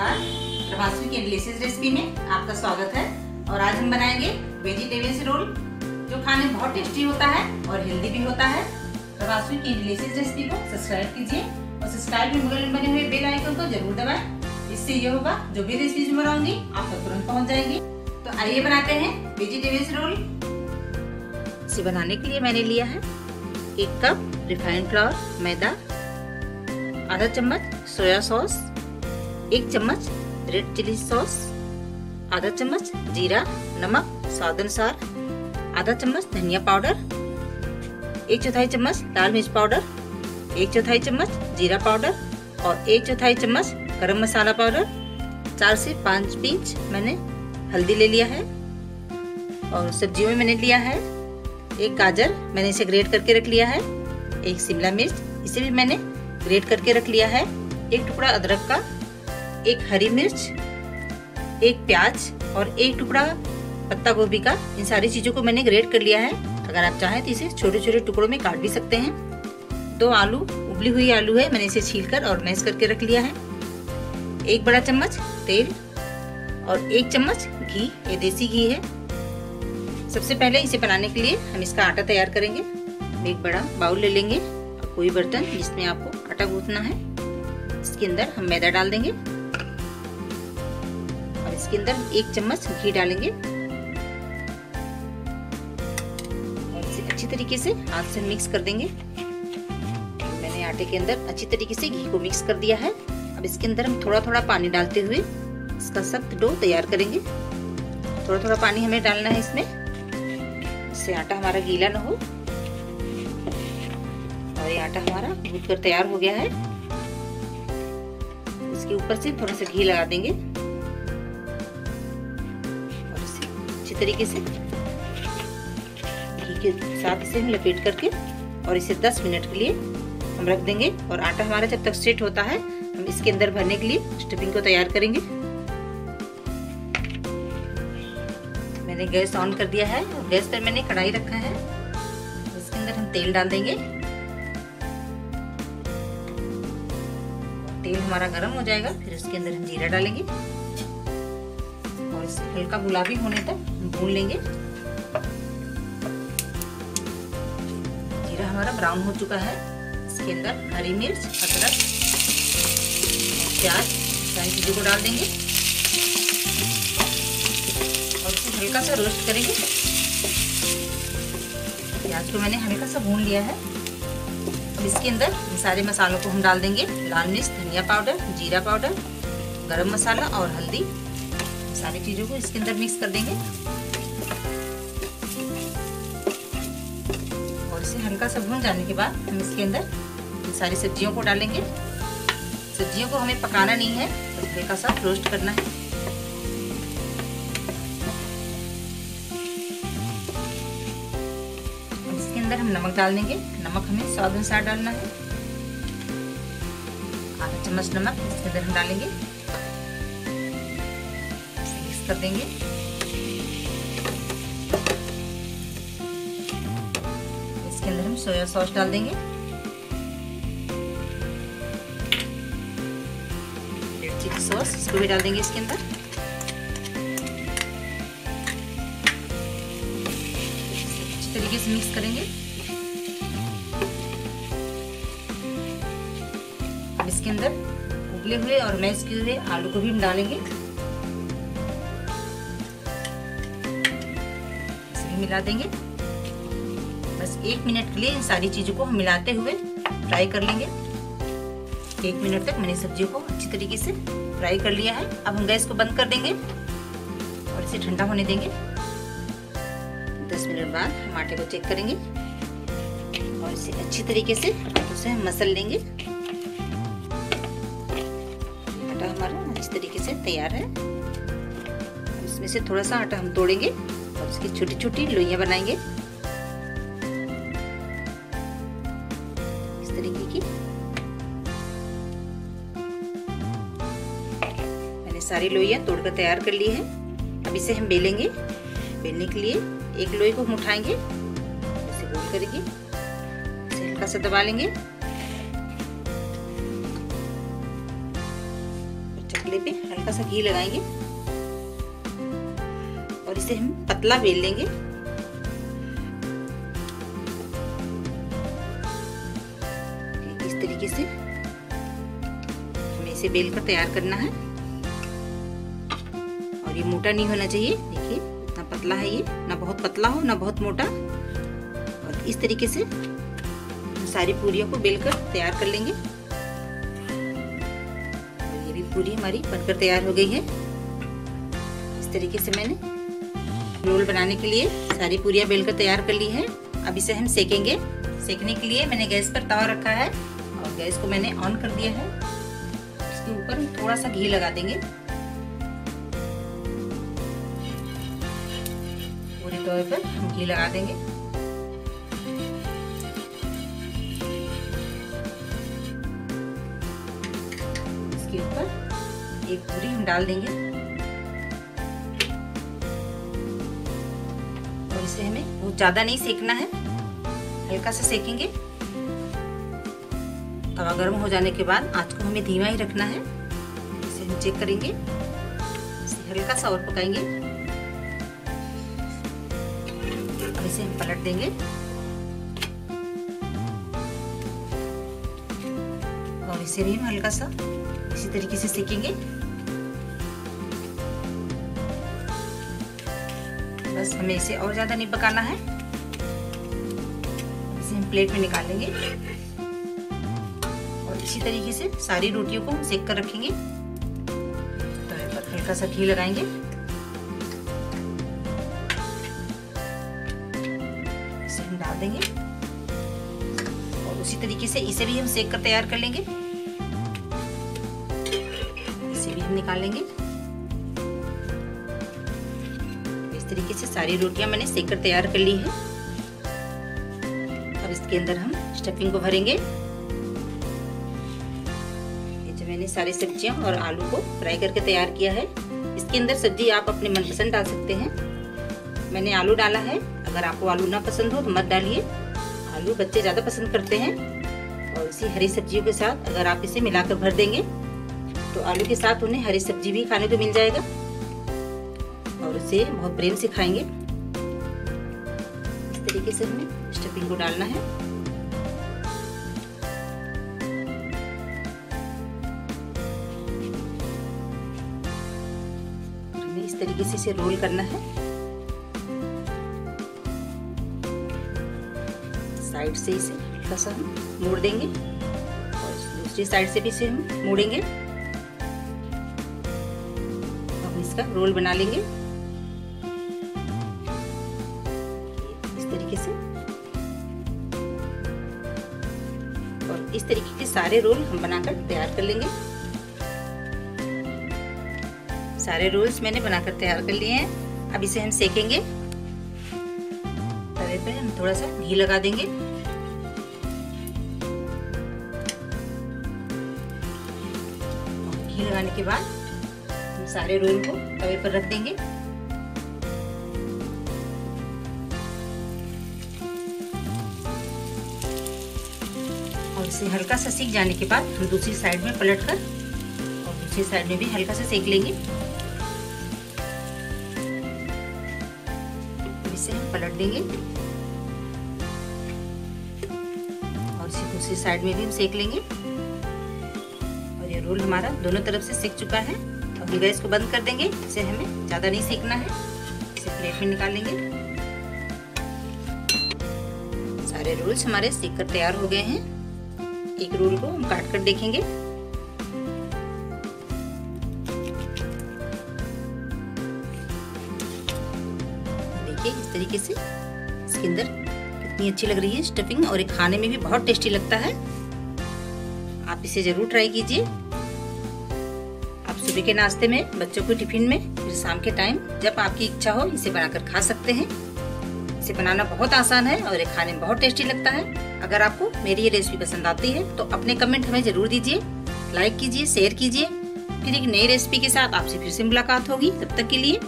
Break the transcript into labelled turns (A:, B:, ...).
A: नमस्कार। प्रभास्वी की delicious recipe में आपका स्वागत है। और आज हम बनाएँगे वेजिटेबल्स रोल जो खाने में बहुत टेस्टी होता है और हेल्दी भी होता है। प्रभास्वी की डिलीशियस रेसिपी को सब्सक्राइब कीजिए और सब्सक्राइब में बगल बने हुए बेल आइकन को ज़रूर दबाएँ। इससे ये होगा, जो भी रेसिपी बनाऊँगी, आप तक तुरंत पहुँच जाएँगी। तो आइए बनाते हैं वेजिटेबल्स रोल इसे बनाने के लिए मैंने लिया है एक कप रिफाइंड फ्लावर मैदा, आधा चम्मच सोया सॉस एक चम्मच रेड चिली सॉस, आधा चम्मच जीरा, नमक, स्वाद अनुसार, आधा चम्मच धनिया पाउडर, एक चौथाई चम्मच लाल मिर्च पाउडर, एक चौथाई चम्मच जीरा पाउडर और एक चौथाई चम्मच गरम मसाला पाउडर। चार से पाँच पिंच मैंने हल्दी ले लिया है और सब्जियों में मैंने लिया है। एक गाजर मैंने इसे ग्रेट करके रख लिया है। एक शिमला मिर्च, इसे भी मैंने ग्रेट करके रख लिया है। एक टुकड़ा अदरक का एक हरी मिर्च, एक प्याज और एक टुकड़ा पत्ता गोभी का। इन सारी चीज़ों को मैंने ग्रेट कर लिया है। अगर आप चाहें तो इसे छोटे छोटे टुकड़ों में काट भी सकते हैं। दो आलू, उबली हुई आलू है, मैंने इसे छील कर और मैश करके रख लिया है। एक बड़ा चम्मच तेल और एक चम्मच घी, ये देसी घी है। सबसे पहले इसे बनाने के लिए हम इसका आटा तैयार करेंगे। एक बड़ा बाउल ले लेंगे। कोई बर्तन जिसमें आपको आटा गूंथना है, इसके अंदर हम मैदा डाल देंगे। इसके अंदर एक चम्मच घी डालेंगे। और इसे अच्छी तरीके से हाथ से मिक्स कर देंगे। मैंने आटे के अंदर अच्छी तरीके से घी को मिक्स कर दिया है। अब इसके अंदर हम थोड़ा थोड़ा पानी डालते हुए इसका सख्त डो तैयार करेंगे। थोड़ा थोड़ा पानी हमें डालना है इसमें इससे आटा हमारा गीला ना हो। और ये आटा हमारा गूंथ कर तैयार हो गया है। इसके ऊपर से थोड़ा सा घी लगा देंगे। तरीके से। घी के साथ इसे हम लपेट करके और इसे 10 मिनट के लिए हम रख देंगे और आटा हमारा जब तक सेट होता है, हम इसके अंदर भरने के लिए स्टफिंग को तैयार करेंगे। मैंने गैस ऑन कर दिया है और गैस पर मैंने कढ़ाई रखा है। इसके अंदर हम तेल डाल देंगे। तेल हमारा गर्म हो जाएगा, फिर इसके अंदर हम जीरा डालेंगे। और हल्का गुलाबी होने तक भून लेंगे। जीरा हमारा ब्राउन हो चुका है। इसके अंदर हरी मिर्च, अदरक, प्याज, सारी चीज़ों को डाल देंगे। और इसे हल्का सा रोस्ट करेंगे। प्याज को मैंने हल्का सा भून लिया है। इसके अंदर सारे मसालों को हम डाल देंगे। लाल मिर्च, धनिया पाउडर, जीरा पाउडर, गरम मसाला और हल्दी। सारी चीज़ों को इसके अंदर मिक्स कर देंगे। और इसे हल्का सा भून जाने के बाद हम इसके अंदर सारी सब्जियों को डालेंगे। सब्जियों को हमें पकाना नहीं है हल्का सा रोस्ट करना है। इसके अंदर हम नमक डाल देंगे। नमक हमें स्वाद अनुसार डालना है। आधा चम्मच नमक इसके अंदर हम डालेंगे। कर देंगे। इसके अंदर हम सोया सॉस डाल देंगे। सॉस, इसको भी डाल देंगे इसके अंदर। अच्छी तरीके से मिक्स करेंगे। इसके अंदर उबले हुए और मैश किए हुए आलू को भी हम डालेंगे। मिला देंगे। बस एक मिनट के लिए सारी चीज़ों को हम मिलाते हुए फ्राई कर लेंगे। एक मिनट तक मैंने सब्जियों को अच्छी तरीके से फ्राई कर लिया है। अब हम गैस को बंद कर देंगे और इसे ठंडा होने देंगे। दस मिनट बाद हम आटे को चेक करेंगे और इसे अच्छी तरीके से उसे हम मसल लेंगे। आटा हमारा इस तरीके से तैयार है। इसमें से थोड़ा सा आटा हम तोड़ेंगे। इसकी छोटी छोटी लोइयाँ बनाएँगे। इस तरीके की। मैंने सारी लोइयाँ तोड़कर तैयार कर ली है। अब इसे हम बेलेंगे। बेलने के लिए एक लोई को हम उठाएँगे। इसे गोल करेंगे। इसे हल्का सा दबा लेंगे। तले पे हल्का सा घी लगाएँगे। और इसे हम पतला बेल लेंगे। इस तरीके से हमें इसे बेल कर तैयार करना है। और ये मोटा नहीं होना चाहिए, देखिए इतना पतला है ये, ना बहुत पतला हो, ना बहुत मोटा। और इस तरीके से सारी पूरियों को बेलकर तैयार कर लेंगे। पूरी हमारी बनकर तैयार हो गई है। इस तरीके से मैंने रोल बनाने के लिए सारी पूरियाँ बेलकर तैयार कर ली है। अब इसे हम सेकेंगे। सेकने के लिए मैंने गैस पर तवा रखा है और गैस को मैंने ऑन कर दिया है। इसके ऊपर थोड़ा सा घी लगा देंगे। पूरे तवे पर हम घी लगा देंगे। इसके ऊपर एक पूरी हम डाल देंगे। इसे हमें। बहुत ज़्यादा नहीं सेकना है। हल्का सा सेकेंगे। तवा गर्म हो जाने के बाद आँच को हमें धीमा ही रखना है। इसे हम चेक करेंगे। इसे हल्का सा और पकाएँगे। अब इसे हम पलट देंगे। और इसे भी हम हल्का सा इसी तरीके से सेकेंगे। बस हमें इसे और ज़्यादा नहीं पकाना है। इसे हम प्लेट में निकाल लेंगे और इसी तरीके से सारी रोटियों को हम सेक कर रखेंगे। तवे पर हल्का सा घी लगाएँगे। इसे हम डाल देंगे। और उसी तरीके से इसे भी हम सेक कर तैयार कर लेंगे। इसे भी हम निकाल तरीके से सारी रोटियाँ मैंने सेककर तैयार कर ली है। अब इसके अंदर हम स्टफिंग को भरेंगे। ये जो मैंने सारी सब्ज़ियाँ और आलू को फ्राई करके तैयार किया है, इसके अंदर सब्ज़ी आप अपने मनपसंद डाल सकते हैं। मैंने आलू डाला है, अगर आपको आलू ना पसंद हो तो मत डालिए। आलू बच्चे ज़्यादा पसंद करते हैं। और इसी हरी सब्जियों के साथ अगर आप इसे मिलाकर भर देंगे तो आलू के साथ उन्हें हरी सब्ज़ी भी खाने को मिल जाएगा। और उसे बहुत प्रेम से खाएँगे इस तरीके से हमें स्टफिंग को डालना है। इस तरीके से इसे रोल करना है। साइड से इसे हल्का सा हम मोड़ देंगे और दूसरी साइड से भी इसे हम मोड़ेंगे। इसका रोल बना लेंगे। तरीके से। और इस तरीके के सारे रोल हम बनाकर तैयार कर लेंगे। सारे रोल्स मैंने बनाकर तैयार कर लिए हैं। अब इसे हम सेकेंगे। तवे पे हम थोड़ा सा घी लगा देंगे। घी लगाने के बाद हम सारे रोल को तवे पर रख देंगे। इसे हल्का सा सीख जाने के बाद हम दूसरी साइड में पलट कर और दूसरी साइड में भी हल्का सा सेक लेंगे। इसे हम पलट देंगे। और इसे दूसरी साइड में भी हम सेक लेंगे। और ये रोल हमारा दोनों तरफ़ से सेक चुका है। अब गैस को बंद कर देंगे। इसे हमें ज़्यादा नहीं सेकना है। इसे प्लेट में निकाल लेंगे। सारे रोल्स हमारे सेक कर तैयार हो गए हैं। एक रोल को हम काट कर देखेंगे। देखिए इस तरीके से इसके अंदर कितनी अच्छी लग रही है स्टफिंग और ये खाने में भी बहुत टेस्टी लगता है। आप इसे ज़रूर ट्राई कीजिए। आप सुबह के नाश्ते में, बच्चों को टिफ़िन में, फिर शाम के टाइम जब आपकी इच्छा हो, इसे बनाकर खा सकते हैं। इसे बनाना बहुत आसान है और ये खाने में बहुत टेस्टी लगता है। अगर आपको मेरी ये रेसिपी पसंद आती है तो अपने कमेंट हमें ज़रूर दीजिए, लाइक कीजिए, शेयर कीजिए। फिर एक नई रेसिपी के साथ आपसे फिर से मुलाकात होगी। तब तक के लिए